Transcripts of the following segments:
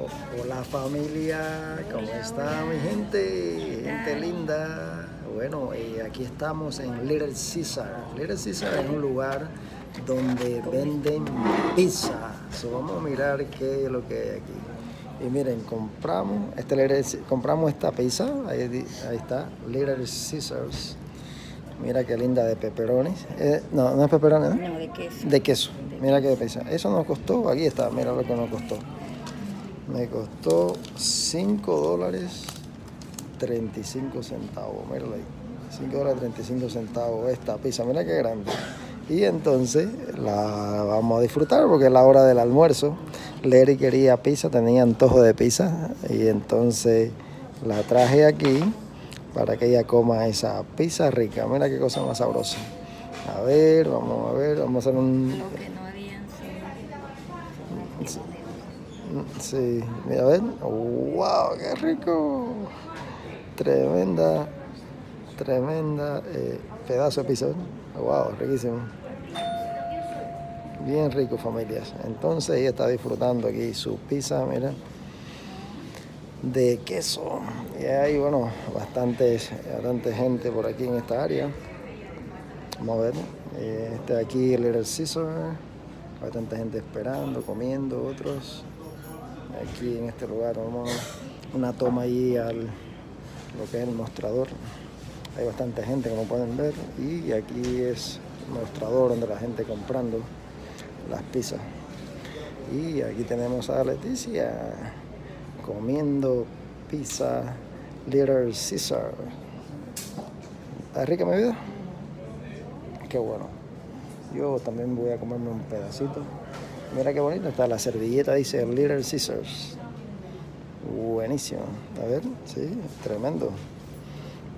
Hola familia, ¿cómo está mi gente? Gente linda. Bueno, eh, aquí estamos en Little Caesar. Little Caesar es un lugar donde venden pizza. So, vamos a mirar qué es lo que hay aquí. Y miren, compramos, este Little- compramos esta pizza, ahí, está, Little Caesars. Mira qué linda de pepperonis. Eh, no, no es pepperoni, ¿no? No, de queso. De queso. Mira qué pesa. Eso nos costó, aquí está, mira lo que nos costó. Me costó 5 dólares 35 centavos. Míralo ahí. 5 dólares 35 centavos esta pizza. Mira qué grande. Y entonces la vamos a disfrutar porque es la hora del almuerzo. Lery quería pizza, tenía antojo de pizza. Y entonces la traje aquí para que ella coma esa pizza rica. Mira qué cosa más sabrosa. A ver, vamos a ver, vamos a hacer un... Sí, mira, ven. ¡Wow! ¡Qué rico! Tremenda, tremenda eh, pedazo de pizza. ¡Wow! Riquísimo. Bien rico, familias. Entonces ella está disfrutando aquí su pizza, mira, de queso. Y hay, bueno, bastantes, bastante gente por aquí en esta área. Vamos a ver. Este de aquí, Little Caesar. Bastante gente esperando, comiendo, otros aquí en este lugar. Vamos a una toma ahí al lo que es el mostrador. Hay bastante gente como pueden ver y aquí es el mostrador donde la gente comprando las pizzas. Y aquí tenemos a Leticia comiendo pizza Little Caesar. ¿Está rica mi vida? Qué bueno. Yo también voy a comerme un pedacito. Mira qué bonito está la servilleta, dice Little Caesars. Buenísimo. A ver, sí, tremendo.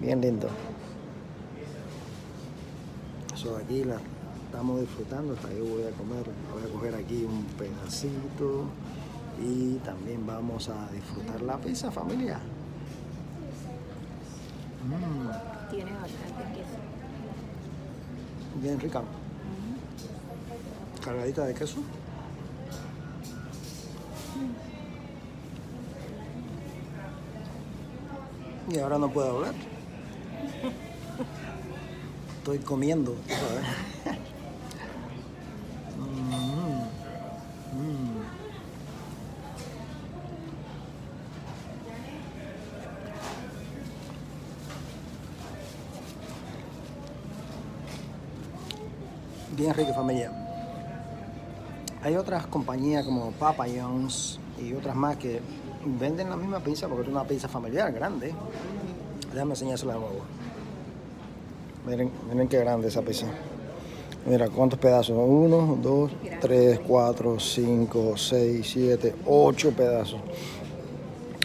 Bien lindo. Eso de aquí la estamos disfrutando. Hasta yo voy a comer, voy a coger aquí un pedacito. Y también vamos a disfrutar la pizza, familia. Mm, Tiene bastante queso. bien rica. Cargadita de queso. Y ahora no puedo hablar. Estoy comiendo. Mm, mm. Bien rica familia. Hay otras compañías como Papa John's y otras más que venden la misma pizza porque es una pizza familiar grande. Déjame enseñársela de nuevo. Miren, miren qué grande esa pizza. Mira cuántos pedazos. Uno, dos, tres, cuatro, cinco, seis, siete, ocho pedazos.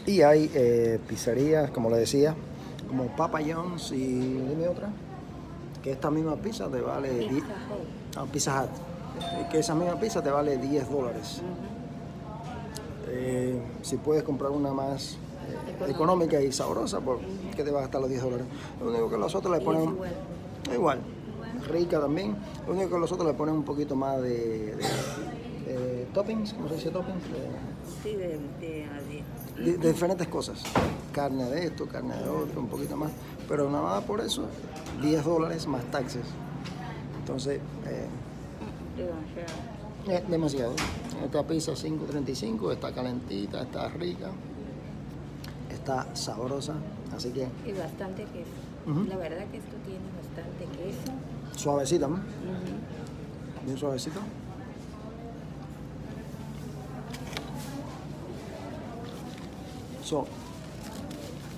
Y hay eh, pizzerías, como le decía, como Papa John's y dime otra. Que esta misma pizza te vale Pizza Hut. Ah, Pizza Hut. Que esa misma pizza te vale 10 dólares. Eh, si puedes comprar una más eh, económica y sabrosa, pues que te va a gastar los 10 dólares. Lo único que los otros le ponen igual. igual, rica también. Lo único que los otros le ponen un poquito más de, de- de toppings, ¿cómo se dice toppings? Sí, de, de, de- diferentes cosas. Carne de esto, carne de otro, un poquito más. Pero nada más por eso, 10 dólares más taxes. Entonces, eh. Es demasiado. Esta pizza 5.35 está calentita, está rica, está sabrosa, así que Y bastante queso. La verdad que esto tiene bastante queso. suavecita, ¿no? Bien suavecita. So,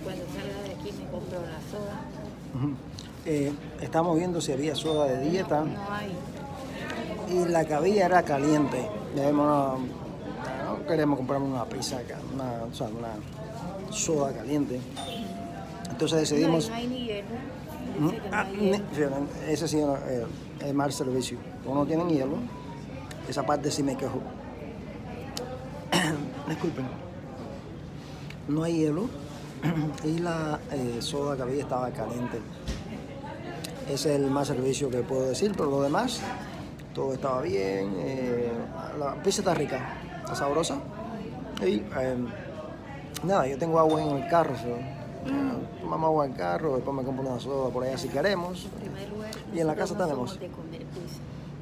Cuando salga de aquí me compro la soda. Eh, estamos viendo si había soda de dieta No hay. Y la había era caliente. Debemos, no, queremos comprar una pizza, una, o sea, una soda caliente. Entonces decidimos... No hay, no hay ni hielo. Mm, ah, ese sí eh, es mal servicio. Como no tienen hielo, esa parte sí me quejo. Disculpen. No hay hielo y la eh, soda que había estaba caliente. Ese es el más servicio que puedo decir, pero lo demás, todo estaba bien. eh, la pizza está rica, está sabrosa. Y eh, nada, yo tengo agua en el carro. so, eh, tomamos agua en el carro, después me compro una soda por allá si queremos. Lugar, Y en la casa no tenemos. somos de comer pizza.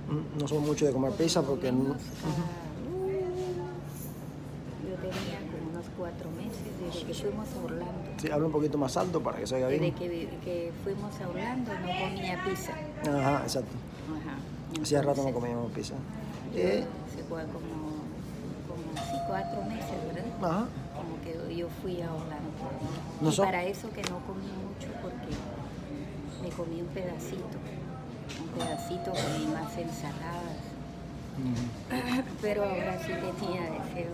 Mm, No somos mucho de comer pizza porque no- ah, Yo tenía como unos cuatro meses desde que fuimos a Orlando. Sí, habla un poquito más alto para que se oiga Desde bien. que, que fuimos a Orlando no comía pizza. Ajá, exacto. Ajá. Hacía rato no comíamos pizza. Eh, Se fue como, como sí, cuatro meses, ¿verdad? ajá. Como que yo fui a Orlando. No y para eso que no comí mucho porque me comí un pedacito. Un pedacito comí más ensaladas. Pero ahora sí tenía deseo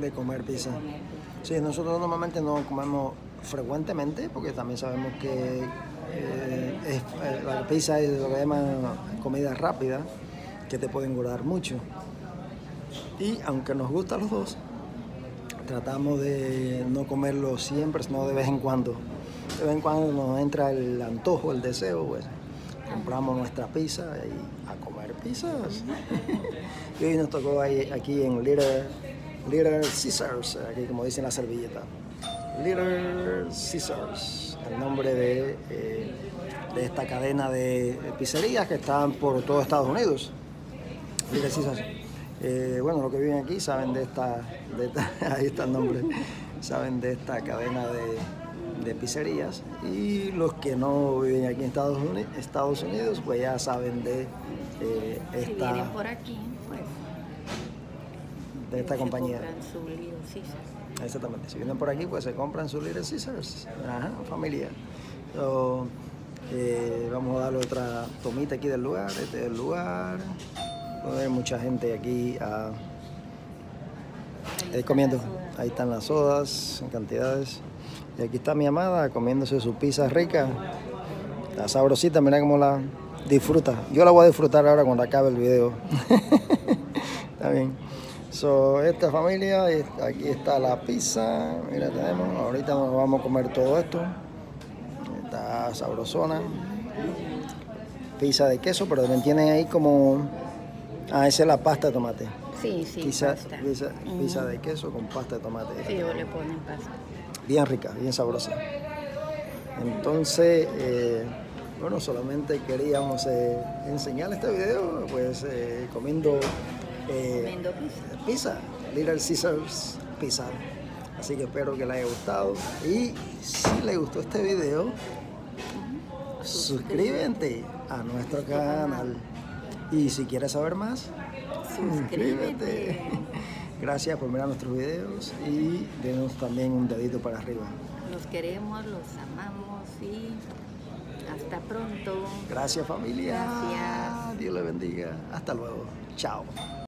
de, De comer pizza. de comer pizza. Sí, nosotros normalmente no comemos frecuentemente porque también sabemos que eh, es- eh, la pizza es lo que llaman comida rápida, que te puede engordar mucho. Y aunque nos gustan los dos, tratamos de no comerlo siempre, sino de vez en cuando. De vez en cuando nos entra el antojo, el deseo, pues compramos nuestra pizza y a comer pizzas. y hoy nos tocó ahí- aquí en Little, Little Caesars, aquí como dicen la servilleta. Little Caesars, el nombre de, eh, de esta cadena de pizzerías que están por todo Estados Unidos. Little Caesars. Eh, bueno, los que viven aquí saben de esta, de esta- ahí está el nombre, saben de esta cadena de, de pizzerías y los que no viven aquí en Estados Unidos, Estados Unidos pues ya saben de eh, Si esta, vienen por aquí, pues de esta se compañía. compran su Little Caesar. Exactamente. Si vienen por aquí, pues se compran su Little Caesars. Ajá, familia. So, eh, vamos a darle otra tomita aquí del lugar. Este es el lugar. Va a haber mucha gente aquí Ahí comiendo. Ahí están las sodas en cantidades. Y aquí está mi amada comiéndose su pizza rica. Está sabrosita, mira cómo la disfruta. Yo la voy a disfrutar ahora cuando acabe el video. está bien. So, esta familia, aquí está la pizza. Mira, tenemos. Ahorita nos vamos a comer todo esto. Está sabrosona. Pizza de queso, pero también tienen ahí como. Ah, esa es la pasta de tomate. Sí, sí, Pizza, pasta. pizza, pizza de queso con pasta de tomate. Sí, o le ponen pasta. Bien rica, bien sabrosa. Entonces, eh, bueno, solamente queríamos eh, enseñar este video, pues eh, comiendo Comiendo pizza. pizza, Little Caesars Pizza. Así que espero que les haya gustado. Y si les gustó este video, suscríbete a nuestro canal. Y si quieres saber más, Suscríbete. Gracias por mirar nuestros videos y denos también un dedito para arriba. Los queremos, los amamos y hasta pronto. Gracias familia. Gracias. Dios le bendiga. Hasta luego. Chao.